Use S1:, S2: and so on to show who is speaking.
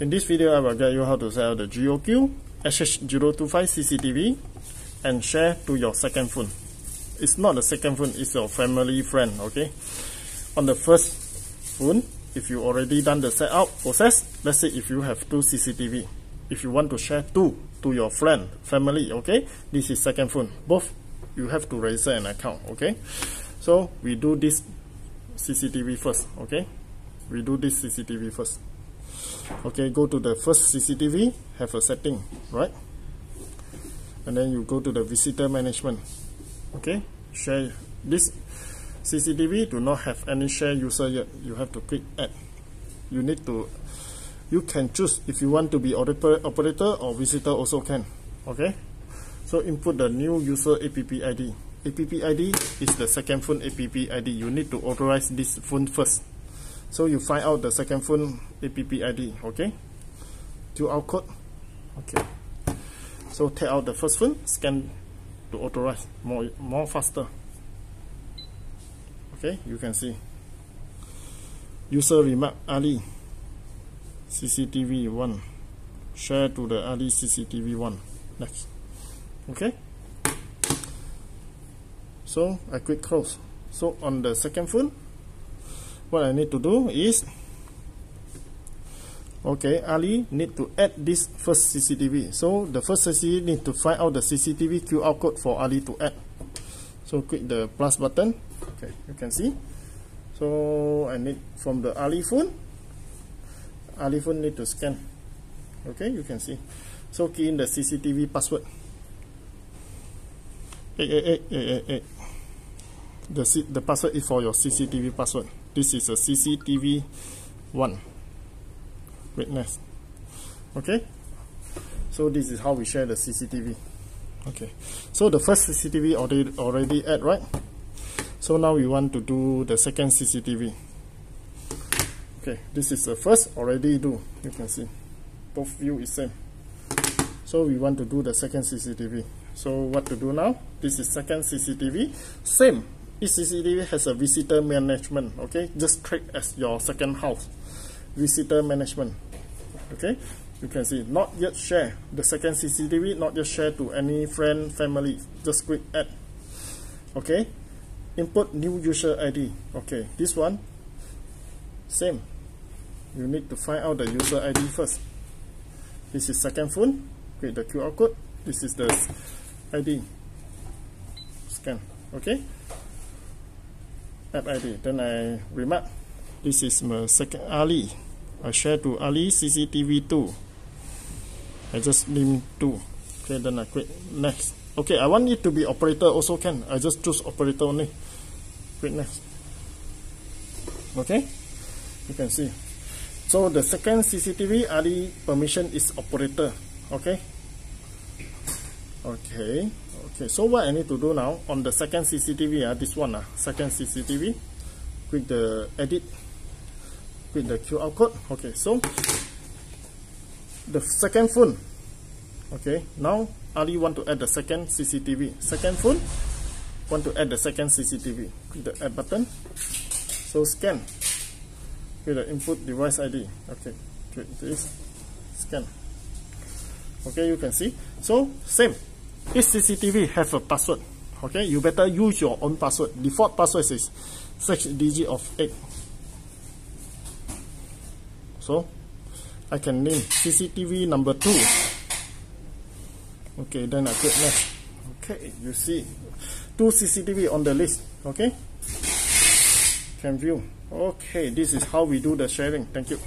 S1: In this video, I will guide you how to set up the GOQ SH025 CCTV and share to your second phone. It's not the second phone, it's your family friend, okay? On the first phone, if you already done the setup process, let's say if you have two CCTV, if you want to share two to your friend, family, okay? This is second phone. Both you have to register an account, okay? So we do this CCTV first, okay? We do this CCTV first. Okay, go to the first CCTV, have a setting, right? And then you go to the visitor management. Okay, share this CCTV do not have any share user yet. You have to click add. You need to you can choose if you want to be operator, operator or visitor also can. Okay, so input the new user APP ID. APP ID is the second phone APP ID. You need to authorize this phone first. So you find out the second phone APP ID, okay? QR code, okay. So take out the first phone, scan to authorize more more faster. Okay, you can see. User remark Ali CCTV one. Share to the Ali CCTV one. Next. Okay. So I click close. So on the second phone, what I need to do is okay Ali need to add this first CCTV so the first CCTV need to find out the CCTV QR code for Ali to add. So click the plus button. Okay you can see. So I need from the Ali phone. Ali phone need to scan. Okay you can see. So key in the CCTV password. 888 the, the password is for your CCTV password this is a CCTV 1 witness. Okay? So this is how we share the CCTV okay. So the first CCTV already already add right? So now we want to do the second CCTV okay. This is the first already do you can see. Both view is same. So we want to do the second CCTV so what to do now? This is second CCTV same CCTV has a visitor management okay? Just treat as your second house. Visitor management okay? You can see not yet share. The second CCTV not yet share to any friend family. Just click add okay? Input new user ID okay? This one same. You need to find out the user ID first. This is second phone. Click the QR code. This is the ID scan okay app ID then I remark this is my second Ali. I share to Ali CCTV 2 I just name 2 okay then I click next. Okay I want it to be operator also can. I just choose operator only. Click next. Okay? You can see. So the second CCTV Ali permission is operator. Okay? Okay okay so what I need to do now on the second CCTV uh, this one uh, second CCTV click the edit click the QR code. Okay so the second phone. Okay now Ali want to add the second CCTV second phone want to add the second CCTV click the add button. So scan. With the input device ID okay click this. Scan. Okay you can see. So same each CCTV have a password okay? You better use your own password. Default password is 6 digit of 8 so I can name CCTV number 2 okay then I click next. Okay you see. Two CCTV on the list okay? Can view. Okay this is how we do the sharing. Thank you